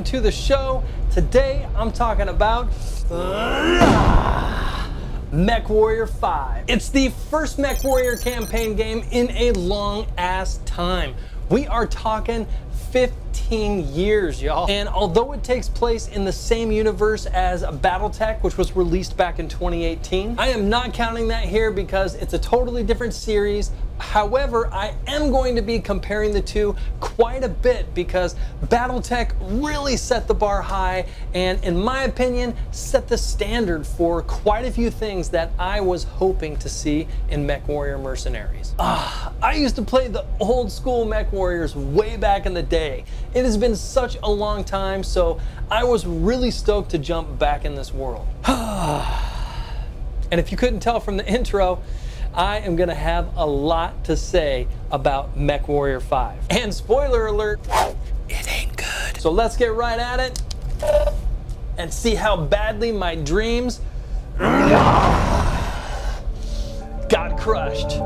Welcome to the show. Today I'm talking about Mech Warrior 5. It's the first Mech Warrior campaign game in a long ass time. We are talking 15 years, y'all. And although it takes place in the same universe as Battletech, which was released back in 2018, I am not counting that here because it's a totally different series, However, I am going to be comparing the two quite a bit because Battletech really set the bar high and, in my opinion, set the standard for quite a few things that I was hoping to see in MechWarrior Mercenaries. Ah, I used to play the old school MechWarriors way back in the day. It has been such a long time, so I was really stoked to jump back in this world. and if you couldn't tell from the intro, I am going to have a lot to say about Mech Warrior 5. And spoiler alert, it ain't good. So let's get right at it and see how badly my dreams got crushed.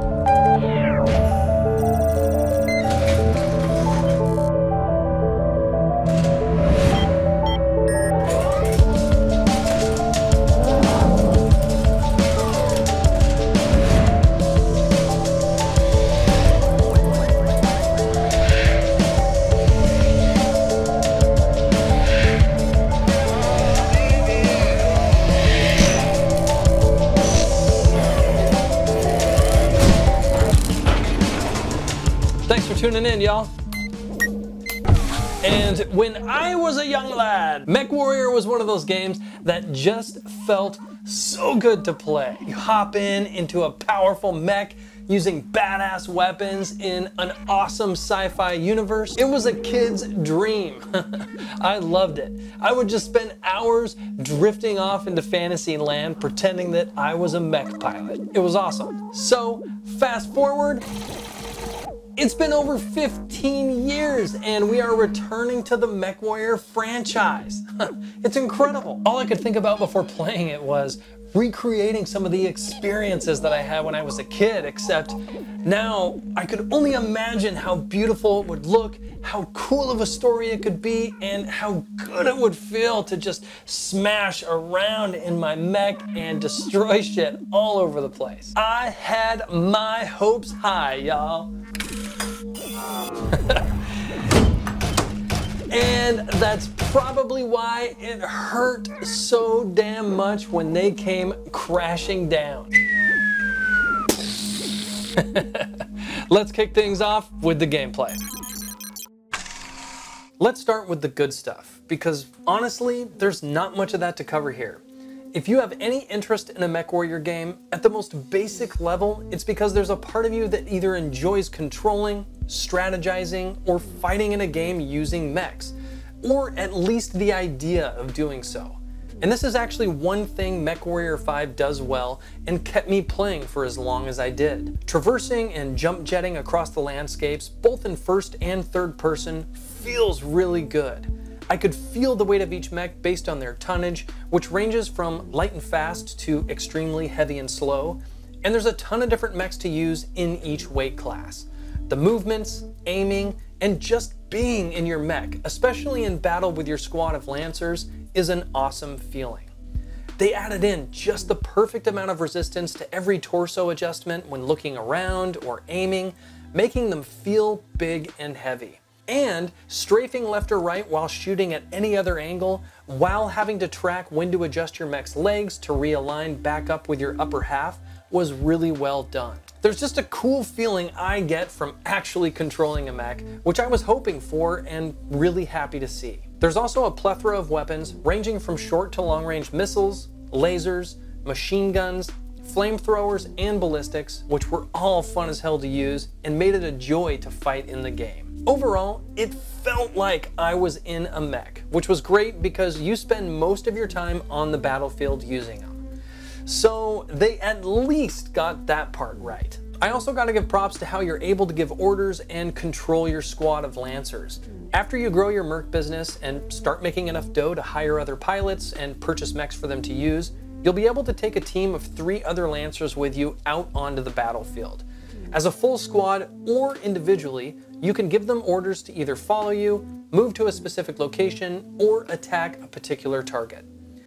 In, y'all. And when I was a young lad, Mech Warrior was one of those games that just felt so good to play. You hop in into a powerful mech using badass weapons in an awesome sci-fi universe. It was a kid's dream. I loved it. I would just spend hours drifting off into fantasy land pretending that I was a mech pilot. It was awesome. So fast forward, it's been over 15 years and we are returning to the MechWarrior franchise. it's incredible. All I could think about before playing it was recreating some of the experiences that I had when I was a kid, except now I could only imagine how beautiful it would look, how cool of a story it could be, and how good it would feel to just smash around in my mech and destroy shit all over the place. I had my hopes high, y'all. and that's probably why it hurt so damn much when they came crashing down. Let's kick things off with the gameplay. Let's start with the good stuff, because honestly, there's not much of that to cover here. If you have any interest in a MechWarrior game, at the most basic level, it's because there's a part of you that either enjoys controlling, strategizing, or fighting in a game using mechs, or at least the idea of doing so. And this is actually one thing MechWarrior 5 does well and kept me playing for as long as I did. Traversing and jump jetting across the landscapes, both in first and third person, feels really good. I could feel the weight of each mech based on their tonnage, which ranges from light and fast to extremely heavy and slow, and there's a ton of different mechs to use in each weight class. The movements, aiming, and just being in your mech, especially in battle with your squad of Lancers, is an awesome feeling. They added in just the perfect amount of resistance to every torso adjustment when looking around or aiming, making them feel big and heavy and strafing left or right while shooting at any other angle, while having to track when to adjust your mech's legs to realign back up with your upper half was really well done. There's just a cool feeling I get from actually controlling a mech, which I was hoping for and really happy to see. There's also a plethora of weapons ranging from short to long range missiles, lasers, machine guns, flamethrowers, and ballistics, which were all fun as hell to use and made it a joy to fight in the game. Overall, it felt like I was in a mech, which was great because you spend most of your time on the battlefield using them. So they at least got that part right. I also got to give props to how you're able to give orders and control your squad of Lancers. After you grow your merc business and start making enough dough to hire other pilots and purchase mechs for them to use, you'll be able to take a team of three other Lancers with you out onto the battlefield. As a full squad or individually, you can give them orders to either follow you, move to a specific location, or attack a particular target.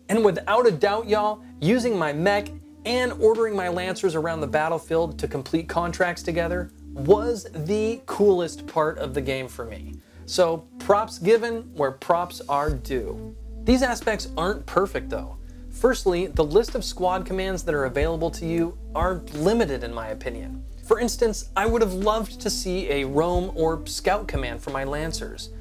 And without a doubt, y'all, using my mech and ordering my lancers around the battlefield to complete contracts together was the coolest part of the game for me. So props given where props are due. These aspects aren't perfect though. Firstly, the list of squad commands that are available to you are limited in my opinion. For instance, I would have loved to see a roam or scout command for my lancers.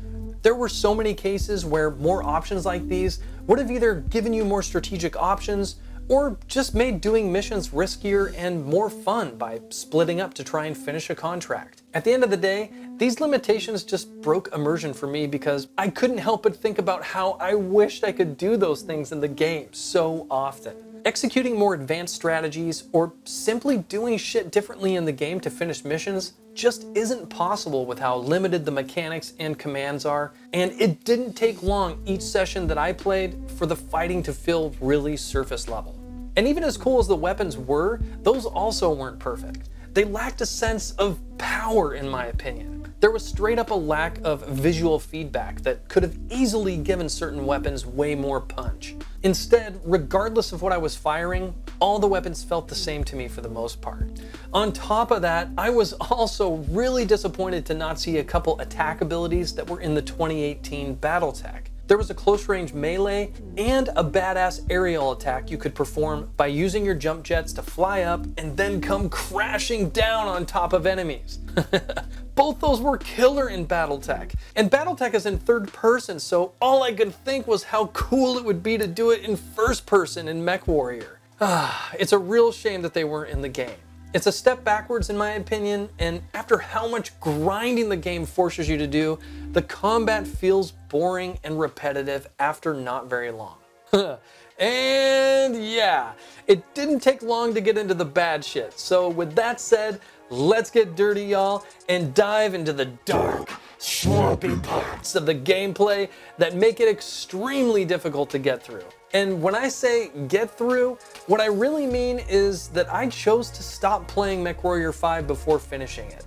There were so many cases where more options like these would have either given you more strategic options or just made doing missions riskier and more fun by splitting up to try and finish a contract. At the end of the day, these limitations just broke immersion for me because I couldn't help but think about how I wished I could do those things in the game so often. Executing more advanced strategies or simply doing shit differently in the game to finish missions just isn't possible with how limited the mechanics and commands are, and it didn't take long each session that I played for the fighting to feel really surface level. And even as cool as the weapons were, those also weren't perfect. They lacked a sense of power, in my opinion. There was straight up a lack of visual feedback that could have easily given certain weapons way more punch. Instead, regardless of what I was firing, all the weapons felt the same to me for the most part. On top of that, I was also really disappointed to not see a couple attack abilities that were in the 2018 Battletech. There was a close range melee and a badass aerial attack you could perform by using your jump jets to fly up and then come crashing down on top of enemies. Both those were killer in Battletech. And Battletech is in third person, so all I could think was how cool it would be to do it in first person in MechWarrior. it's a real shame that they weren't in the game. It's a step backwards in my opinion, and after how much grinding the game forces you to do, the combat feels boring and repetitive after not very long. and yeah, it didn't take long to get into the bad shit. So with that said, let's get dirty y'all and dive into the dark, swampy parts of the gameplay that make it extremely difficult to get through. And when I say get through, what I really mean is that I chose to stop playing MechWarrior 5 before finishing it.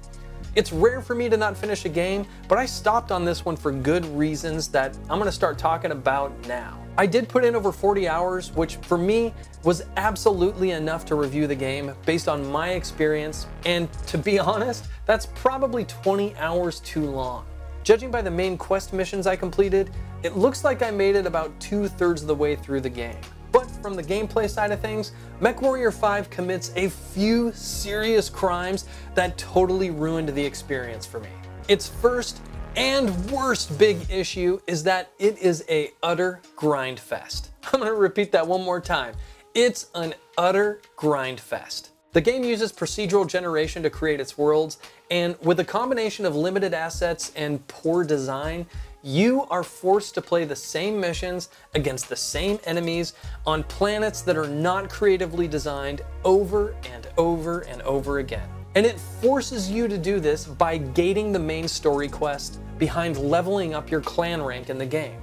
It's rare for me to not finish a game, but I stopped on this one for good reasons that I'm gonna start talking about now. I did put in over 40 hours, which for me was absolutely enough to review the game based on my experience, and to be honest, that's probably 20 hours too long. Judging by the main quest missions I completed, it looks like I made it about two thirds of the way through the game. But from the gameplay side of things, MechWarrior 5 commits a few serious crimes that totally ruined the experience for me. Its first and worst big issue is that it is a utter grind fest. I'm gonna repeat that one more time. It's an utter grind fest. The game uses procedural generation to create its worlds, and with a combination of limited assets and poor design, you are forced to play the same missions against the same enemies on planets that are not creatively designed over and over and over again. And it forces you to do this by gating the main story quest behind leveling up your clan rank in the game.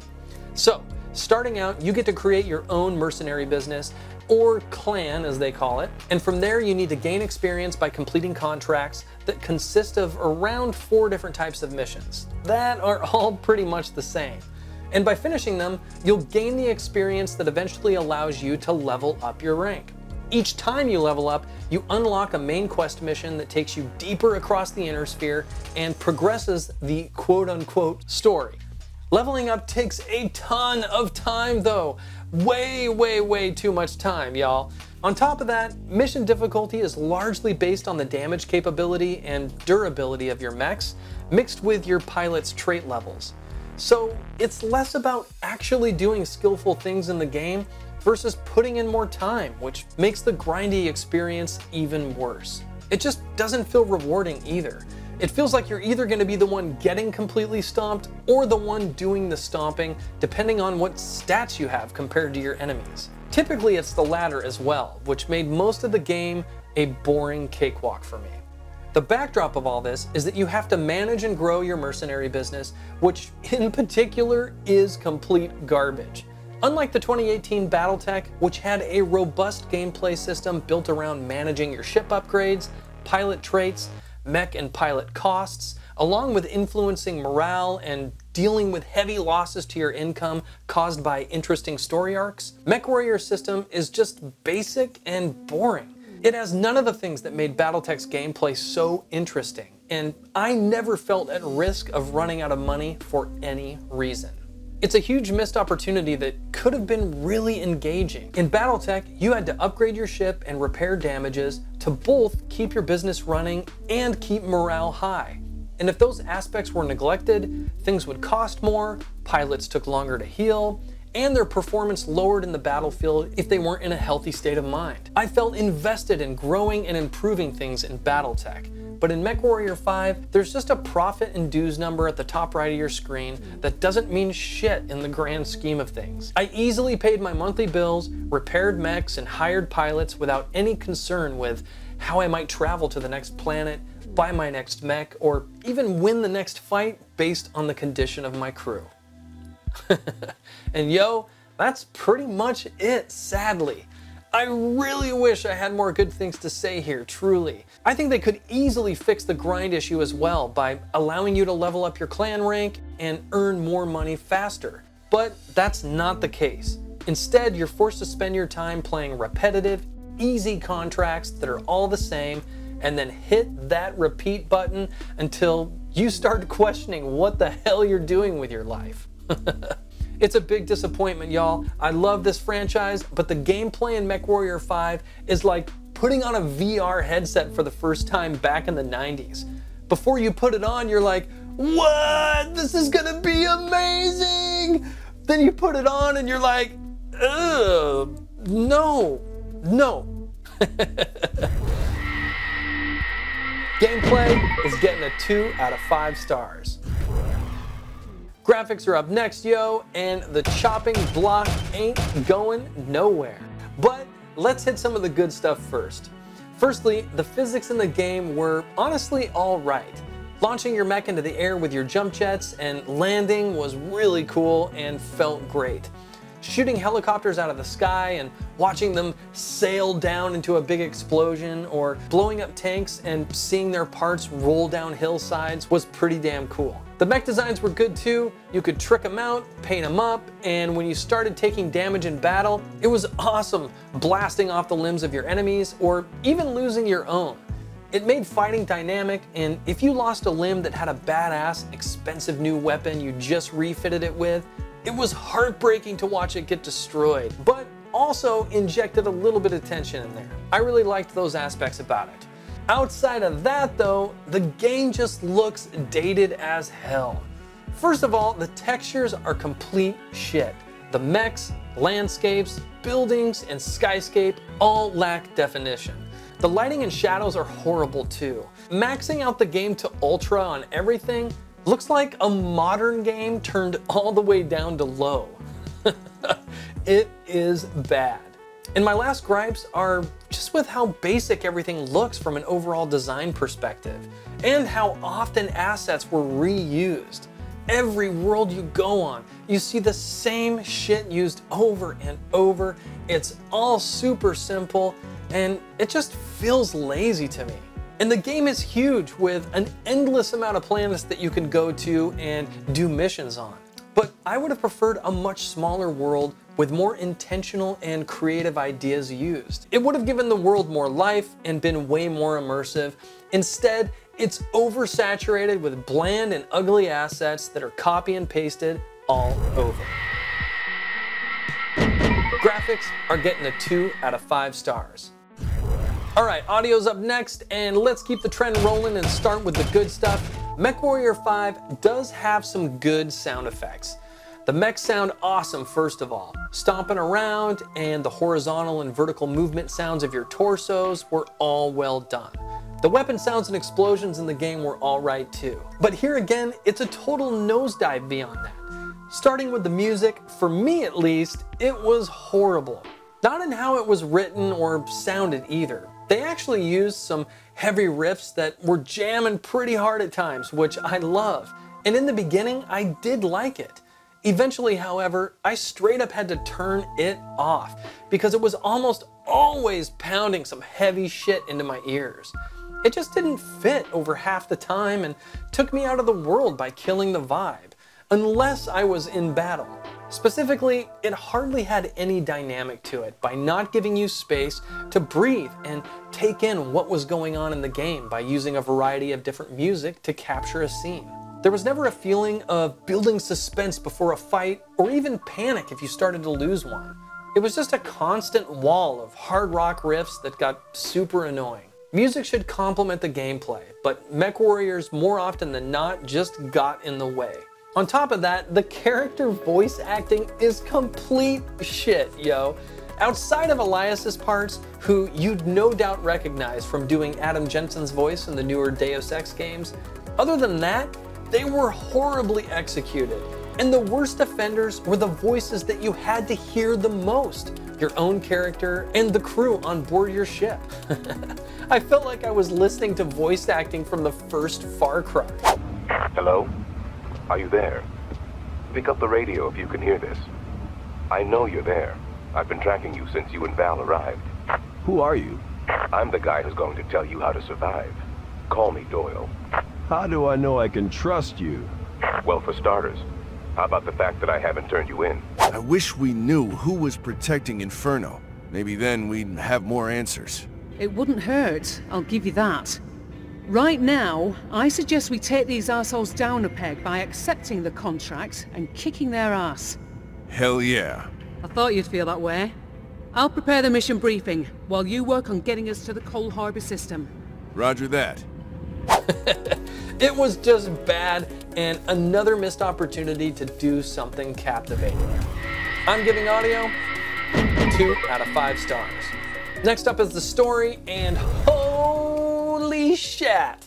So, starting out, you get to create your own mercenary business or clan as they call it. And from there you need to gain experience by completing contracts that consist of around four different types of missions that are all pretty much the same. And by finishing them, you'll gain the experience that eventually allows you to level up your rank. Each time you level up, you unlock a main quest mission that takes you deeper across the inner sphere and progresses the quote unquote story. Leveling up takes a ton of time though. Way, way, way too much time, y'all. On top of that, mission difficulty is largely based on the damage capability and durability of your mechs, mixed with your pilot's trait levels. So it's less about actually doing skillful things in the game versus putting in more time, which makes the grindy experience even worse. It just doesn't feel rewarding either. It feels like you're either going to be the one getting completely stomped or the one doing the stomping, depending on what stats you have compared to your enemies. Typically it's the latter as well, which made most of the game a boring cakewalk for me. The backdrop of all this is that you have to manage and grow your mercenary business, which in particular is complete garbage. Unlike the 2018 Battletech, which had a robust gameplay system built around managing your ship upgrades, pilot traits, mech and pilot costs, along with influencing morale and dealing with heavy losses to your income caused by interesting story arcs, MechWarrior system is just basic and boring. It has none of the things that made Battletech's gameplay so interesting, and I never felt at risk of running out of money for any reason. It's a huge missed opportunity that could have been really engaging. In Battletech, you had to upgrade your ship and repair damages to both keep your business running and keep morale high. And if those aspects were neglected, things would cost more, pilots took longer to heal, and their performance lowered in the battlefield if they weren't in a healthy state of mind. I felt invested in growing and improving things in Battletech, but in MechWarrior 5, there's just a profit and dues number at the top right of your screen that doesn't mean shit in the grand scheme of things. I easily paid my monthly bills, repaired mechs, and hired pilots without any concern with how I might travel to the next planet, buy my next mech, or even win the next fight based on the condition of my crew. and yo, that's pretty much it, sadly. I really wish I had more good things to say here, truly. I think they could easily fix the grind issue as well by allowing you to level up your clan rank and earn more money faster. But that's not the case. Instead, you're forced to spend your time playing repetitive, easy contracts that are all the same, and then hit that repeat button until you start questioning what the hell you're doing with your life. It's a big disappointment, y'all. I love this franchise, but the gameplay in MechWarrior 5 is like putting on a VR headset for the first time back in the 90s. Before you put it on, you're like, what? This is gonna be amazing! Then you put it on and you're like, ugh, no, no. Gameplay is getting a 2 out of 5 stars. Graphics are up next, yo, and the chopping block ain't going nowhere. But let's hit some of the good stuff first. Firstly, the physics in the game were honestly alright. Launching your mech into the air with your jump jets and landing was really cool and felt great shooting helicopters out of the sky and watching them sail down into a big explosion or blowing up tanks and seeing their parts roll down hillsides was pretty damn cool. The mech designs were good too. You could trick them out, paint them up, and when you started taking damage in battle, it was awesome blasting off the limbs of your enemies or even losing your own. It made fighting dynamic, and if you lost a limb that had a badass, expensive new weapon you just refitted it with, it was heartbreaking to watch it get destroyed, but also injected a little bit of tension in there. I really liked those aspects about it. Outside of that though, the game just looks dated as hell. First of all, the textures are complete shit. The mechs, landscapes, buildings, and skyscape all lack definition. The lighting and shadows are horrible too. Maxing out the game to ultra on everything Looks like a modern game turned all the way down to low. it is bad. And my last gripes are just with how basic everything looks from an overall design perspective, and how often assets were reused. Every world you go on, you see the same shit used over and over. It's all super simple, and it just feels lazy to me. And the game is huge with an endless amount of planets that you can go to and do missions on. But I would have preferred a much smaller world with more intentional and creative ideas used. It would have given the world more life and been way more immersive. Instead, it's oversaturated with bland and ugly assets that are copy and pasted all over. Graphics are getting a 2 out of 5 stars. All right, audio's up next, and let's keep the trend rolling and start with the good stuff. MechWarrior 5 does have some good sound effects. The mechs sound awesome, first of all. Stomping around and the horizontal and vertical movement sounds of your torsos were all well done. The weapon sounds and explosions in the game were alright too. But here again, it's a total nosedive beyond that. Starting with the music, for me at least, it was horrible. Not in how it was written or sounded either. They actually used some heavy riffs that were jamming pretty hard at times, which I love. And in the beginning, I did like it. Eventually, however, I straight up had to turn it off because it was almost always pounding some heavy shit into my ears. It just didn't fit over half the time and took me out of the world by killing the vibe, unless I was in battle. Specifically, it hardly had any dynamic to it by not giving you space to breathe and take in what was going on in the game by using a variety of different music to capture a scene. There was never a feeling of building suspense before a fight or even panic if you started to lose one. It was just a constant wall of hard rock riffs that got super annoying. Music should complement the gameplay, but MechWarriors more often than not just got in the way. On top of that, the character voice acting is complete shit, yo. Outside of Elias's parts, who you'd no doubt recognize from doing Adam Jensen's voice in the newer Deus Ex games, other than that, they were horribly executed. And the worst offenders were the voices that you had to hear the most your own character and the crew on board your ship. I felt like I was listening to voice acting from the first Far Cry. Hello? Are you there? Pick up the radio if you can hear this. I know you're there. I've been tracking you since you and Val arrived. Who are you? I'm the guy who's going to tell you how to survive. Call me Doyle. How do I know I can trust you? Well, for starters, how about the fact that I haven't turned you in? I wish we knew who was protecting Inferno. Maybe then we'd have more answers. It wouldn't hurt, I'll give you that. Right now, I suggest we take these assholes down a peg by accepting the contract and kicking their ass. Hell yeah. I thought you'd feel that way. I'll prepare the mission briefing, while you work on getting us to the Cole Harbor system. Roger that. it was just bad and another missed opportunity to do something captivating. I'm giving audio two out of five stars. Next up is the story, and shit!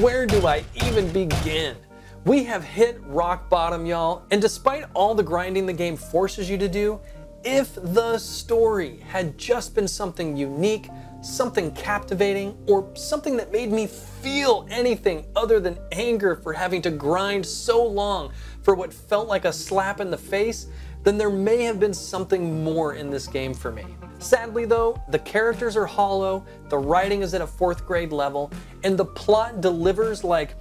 Where do I even begin? We have hit rock bottom, y'all, and despite all the grinding the game forces you to do, if the story had just been something unique, something captivating, or something that made me feel anything other than anger for having to grind so long for what felt like a slap in the face, then there may have been something more in this game for me. Sadly, though, the characters are hollow, the writing is at a fourth grade level, and the plot delivers like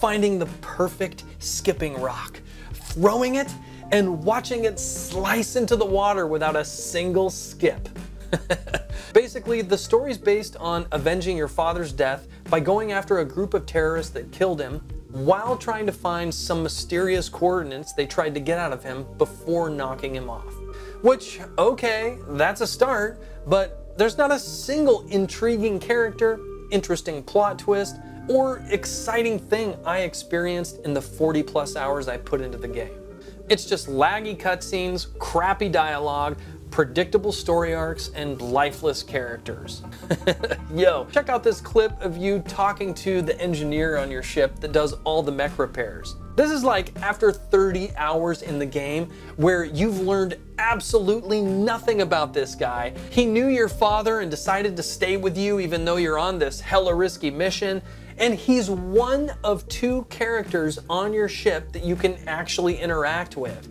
finding the perfect skipping rock, throwing it, and watching it slice into the water without a single skip. Basically, the story's based on avenging your father's death by going after a group of terrorists that killed him while trying to find some mysterious coordinates they tried to get out of him before knocking him off. Which, okay, that's a start, but there's not a single intriguing character, interesting plot twist, or exciting thing I experienced in the 40 plus hours I put into the game. It's just laggy cutscenes, crappy dialogue, predictable story arcs, and lifeless characters. Yo, check out this clip of you talking to the engineer on your ship that does all the mech repairs. This is like after 30 hours in the game where you've learned absolutely nothing about this guy. He knew your father and decided to stay with you even though you're on this hella risky mission. And he's one of two characters on your ship that you can actually interact with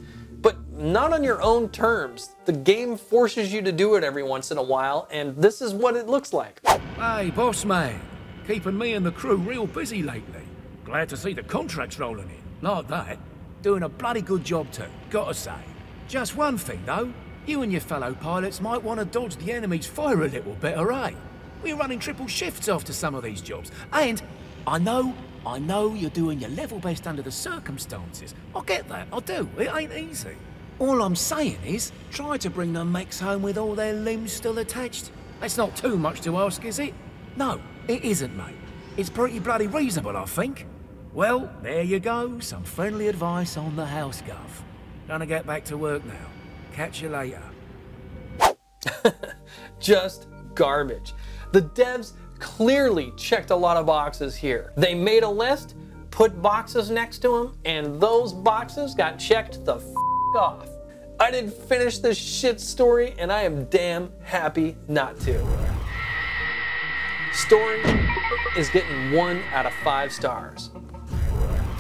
not on your own terms. The game forces you to do it every once in a while, and this is what it looks like. Hey, boss man. Keeping me and the crew real busy lately. Glad to see the contracts rolling in. Like that. Doing a bloody good job too, gotta say. Just one thing though. You and your fellow pilots might want to dodge the enemy's fire a little better, eh? We're running triple shifts after some of these jobs. And I know, I know you're doing your level best under the circumstances. I get that, I do. It ain't easy. All I'm saying is, try to bring the mechs home with all their limbs still attached. That's not too much to ask, is it? No, it isn't, mate. It's pretty bloody reasonable, I think. Well, there you go. Some friendly advice on the house, Gov. Gonna get back to work now. Catch you later. Just garbage. The devs clearly checked a lot of boxes here. They made a list, put boxes next to them, and those boxes got checked the off. I didn't finish this shit story, and I am damn happy not to. Story is getting one out of five stars.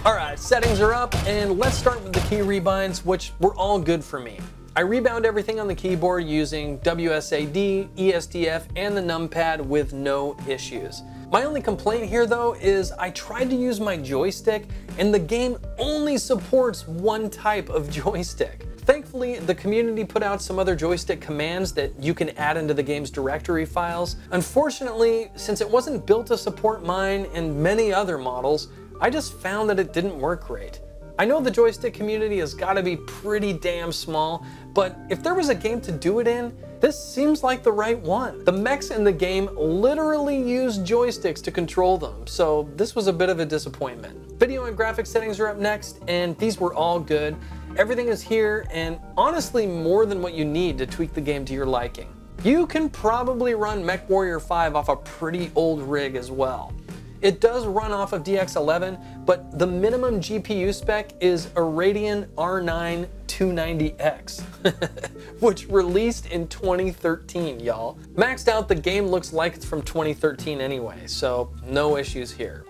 All right, settings are up, and let's start with the key rebinds, which were all good for me. I rebound everything on the keyboard using WSAD, ESDF, and the numpad with no issues. My only complaint here though is I tried to use my joystick and the game only supports one type of joystick. Thankfully, the community put out some other joystick commands that you can add into the game's directory files. Unfortunately, since it wasn't built to support mine and many other models, I just found that it didn't work great. I know the joystick community has got to be pretty damn small, but if there was a game to do it in, this seems like the right one. The mechs in the game literally use joysticks to control them, so this was a bit of a disappointment. Video and graphics settings are up next, and these were all good. Everything is here, and honestly more than what you need to tweak the game to your liking. You can probably run MechWarrior 5 off a pretty old rig as well. It does run off of DX11, but the minimum GPU spec is a Radeon R9 290X, which released in 2013, y'all. Maxed out, the game looks like it's from 2013 anyway, so no issues here.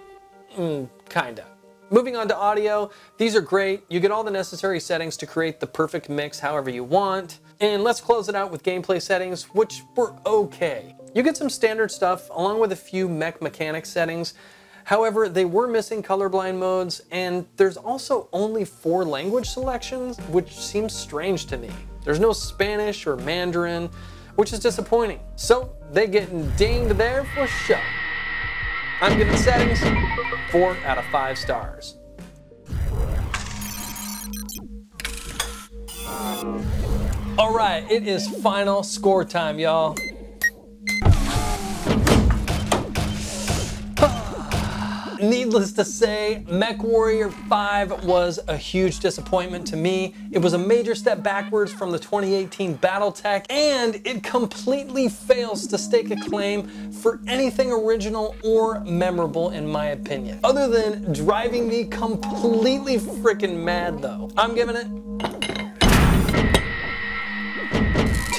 Mm, kinda. Moving on to audio, these are great. You get all the necessary settings to create the perfect mix however you want. And let's close it out with gameplay settings, which were okay. You get some standard stuff along with a few mech mechanic settings. However, they were missing colorblind modes, and there's also only four language selections, which seems strange to me. There's no Spanish or Mandarin, which is disappointing. So they getting dinged there for sure. I'm giving settings four out of five stars. All right, it is final score time, y'all. Needless to say, MechWarrior 5 was a huge disappointment to me. It was a major step backwards from the 2018 Battletech, and it completely fails to stake a claim for anything original or memorable in my opinion. Other than driving me completely freaking mad though. I'm giving it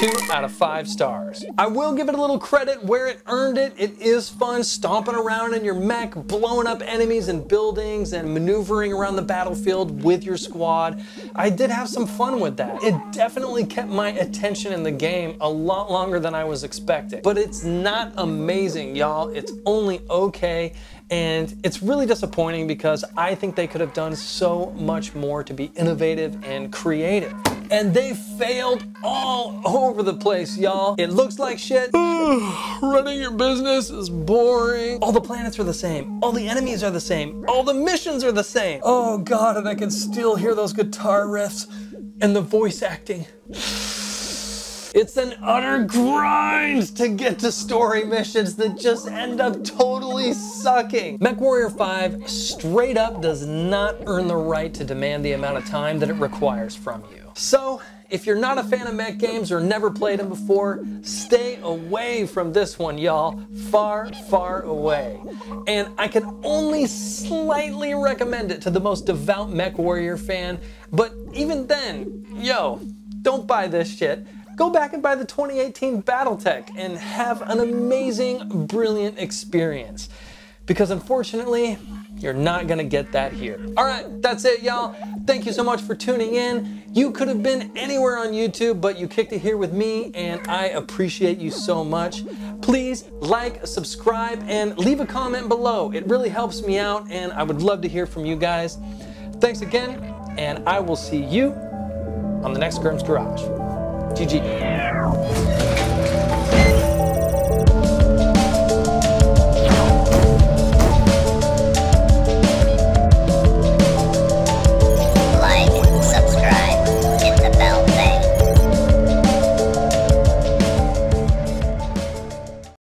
two out of five stars. I will give it a little credit where it earned it. It is fun stomping around in your mech, blowing up enemies and buildings and maneuvering around the battlefield with your squad. I did have some fun with that. It definitely kept my attention in the game a lot longer than I was expecting. But it's not amazing, y'all. It's only okay. And it's really disappointing because I think they could have done so much more to be innovative and creative. And they failed all over the place, y'all. It looks like shit. Running your business is boring. All the planets are the same. All the enemies are the same. All the missions are the same. Oh God, and I can still hear those guitar riffs and the voice acting. It's an utter grind to get to story missions that just end up totally sucking. MechWarrior 5 straight up does not earn the right to demand the amount of time that it requires from you. So, if you're not a fan of mech games or never played them before, stay away from this one, y'all. Far, far away. And I can only slightly recommend it to the most devout MechWarrior fan, but even then, yo, don't buy this shit go back and buy the 2018 Battletech and have an amazing, brilliant experience. Because unfortunately, you're not gonna get that here. All right, that's it, y'all. Thank you so much for tuning in. You could have been anywhere on YouTube, but you kicked it here with me, and I appreciate you so much. Please like, subscribe, and leave a comment below. It really helps me out, and I would love to hear from you guys. Thanks again, and I will see you on the next Gurhm's Garage. gg